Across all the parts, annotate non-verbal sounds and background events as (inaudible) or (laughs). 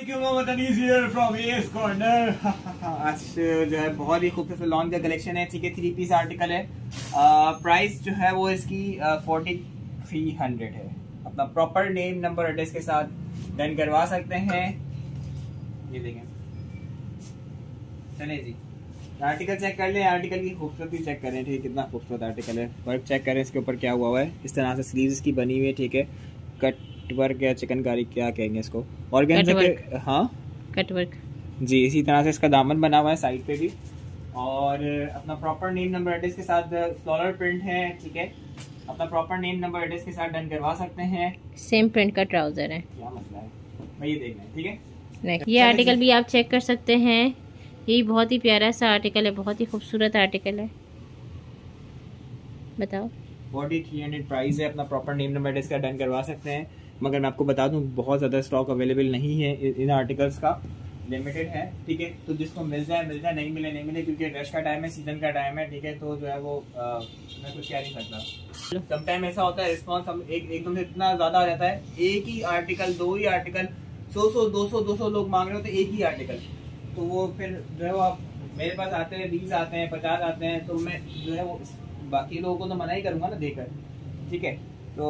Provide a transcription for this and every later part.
(laughs) बहुत ही खूबसूरत लॉन्ग का कलेक्शन है। ठीक है थ्री पीस आर्टिकल है। प्राइस जो है वो इसकी फोर्टी थ्री हंड्रेड है। अपना प्रॉपर नेम नंबर एड्रेस के साथ डन करवा सकते हैं। ये देखें। चले जी। आर्टिकल चेक कर लें। आर्टिकल की खूबसूरती चेक करें। ठीक है, कितना खूबसूरत आर्टिकल है। वर्क चेक करें इसके ऊपर क्या हुआ हुआ है। इस तरह से स्लीव्स की बनी हुई है, ठीक है। कट वर्क या चिकनकारी क्या कहेंगे इसको? और हाँ? कट वर्क जी इसी तरह से इसका दामन बना हुआ है साइड पे भी। और अपना प्रॉपर नेम नंबर एड्रेस के साथ फ्लोरल प्रिंट है ठीक है? अपना प्रॉपर नेम नंबर एड्रेस के साथ डन करवा सकते हैं। सेम प्रिंट का ट्राउज़र है। क्या मसला है? मैं ये देख लें ठीक है? ये आर्टिकल भी आप चेक कर सकते हैं। ये बहुत ही प्यारा सा आर्टिकल है बहुत ही खूबसूरत आर्टिकल है। बताओ। फोर्टी थ्री हंड्रेड प्राइस है अपना प्रॉपर नेम नंबर एड्रेस का डन करवा सकते हैं। मगर मैं आपको बता दूँ बहुत ज़्यादा स्टॉक अवेलेबल नहीं है इन आर्टिकल्स का। लिमिटेड है ठीक है? तो जिसको मिल जाए मिल जाए नहीं मिले नहीं मिले क्योंकि रश का टाइम है सीज़न का टाइम है ठीक है? तो जो है वो आ, मैं कुछ कह नहीं सकता। समटाइम ऐसा होता है रिस्पॉन्स हम एक एकदम से इतना ज़्यादा आ जाता है एक ही आर्टिकल दो ही आर्टिकल सौ सौ दो सौ दो सौ लोग मांग रहे होते एक ही आर्टिकल तो वो फिर जो है वो आप मेरे पास आते हैं बीस आते हैं पचास आते हैं तो मैं जो है वो बाकी लोगों को तो मना ही करूँगा ना देकर ठीक है? तो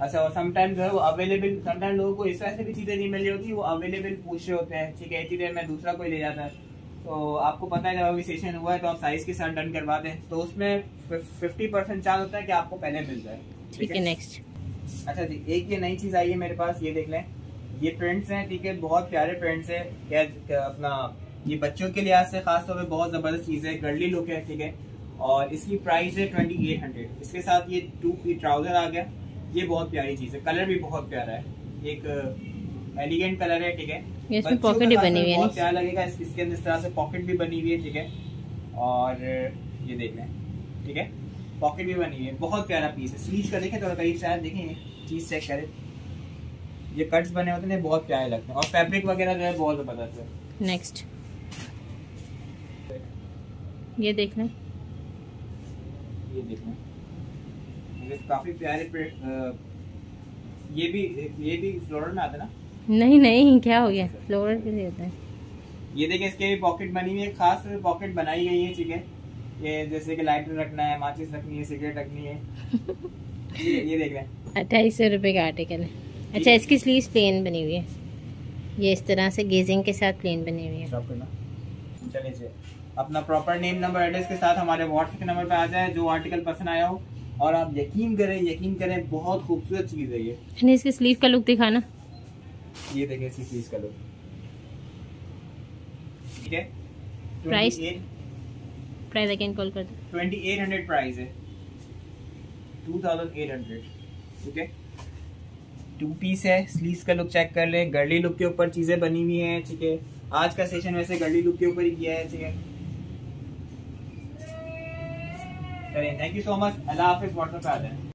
अच्छा और समटाइम जो है वो अवेलेबल समटाइम लोगों को इस तरह से भी चीज़ें नहीं मिल रही होती वो अवेलेबल पूछ रहे होते हैं ठीक है इतनी देर में दूसरा कोई ले जाता है। तो आपको पता है जब अभी सेशन हुआ है तो आप साइज़ के साथ डन करवा दें तो उसमें फिफ्टी परसेंट चांस होता है कि आपको पहले मिल जाए ठीक है नेक्स्ट अच्छा जी एक ये नई चीज़ आई है मेरे पास ये देख लें। ये प्रिंट्स हैं ठीक है बहुत प्यारे प्रिंट्स हैं क्या अपना ये बच्चों के लिहाज से खास तौर पे बहुत ज़बरदस्त चीज़ है गर्ली लुक है ठीक है। और इसकी प्राइस है ट्वेंटी एट हंड्रेड इसके साथ ये टू पी ट्राउज़र आ गया। ये बहुत प्यारी चीज़ है। कलर भी बहुत प्यारा है। एक एलिगेंट कलर है ठीक है? इसमें पॉकेट भी बनी हुई है बहुत प्यारा लगेगा। इसके अंदर इस तरह से पॉकेट भी बनी हुई है ठीक है? और ये देख लें ठीक है? पॉकेट भी बनी हुई है। बहुत प्यारा पीस है। स्लीव का देखें थोड़ा करीब शायद देखें। चीज़ चेक करें। ये कट्स बने होते हैं बहुत प्यारे लगते हैं। और फैब्रिक वगैरह जो है बहुत ज़बरदस्त है। नेक्स्ट ये देख लें। ये देख लें। काफ़ी प्यारे ये भी ये भी फ्लोरल में आता ना? नहीं नहीं क्या हो गया? फ्लोरल भी होता है। ये देखिए इसके भी पॉकेट बनी हुई है खास पॉकेट बनाई गई है ठीक है। ये जैसे कि लाइटर रखना है माचिस रखनी है सिगरेट रखनी है। ये, ये देख रहे हैं। अट्ठाईस सौ रुपये का आर्टिकल है। अच्छा इसकी स्लीव प्लेन बनी हुई है। ये इस तरह से गेजिंग के साथ प्लेन बनी हुई है। चलिए अपना प्रॉपर नेम नंबर एड्रेस के साथ हमारे व्हाट्सएप नंबर पे आ जाए जो आर्टिकल पसंद आया हो। और आप यकीन करें यकीन करें बहुत खूबसूरत चीज़ है ये। इसकी स्लीव का लुक दिखाना। ये देखें इसकी स्लीव का लुक ठीक है? प्राइस प्राइस अगेन कॉल कर दो। ट्वेंटी एट हंड्रेड प्राइस है। टू थाउज़ेंड एट हंड्रेड ठीक है? टू पीस है स्लीव का लुक चेक कर लें। गर्ली लुक के ऊपर चीज़ें बनी हुई हैं ठीक है? आज का सेशन वैसे गर्ली लुक के ऊपर ही किया है ठीक है? थैंक यू सो मच अल्लाह हाफिज व्हाट्सएप पे आ जाए।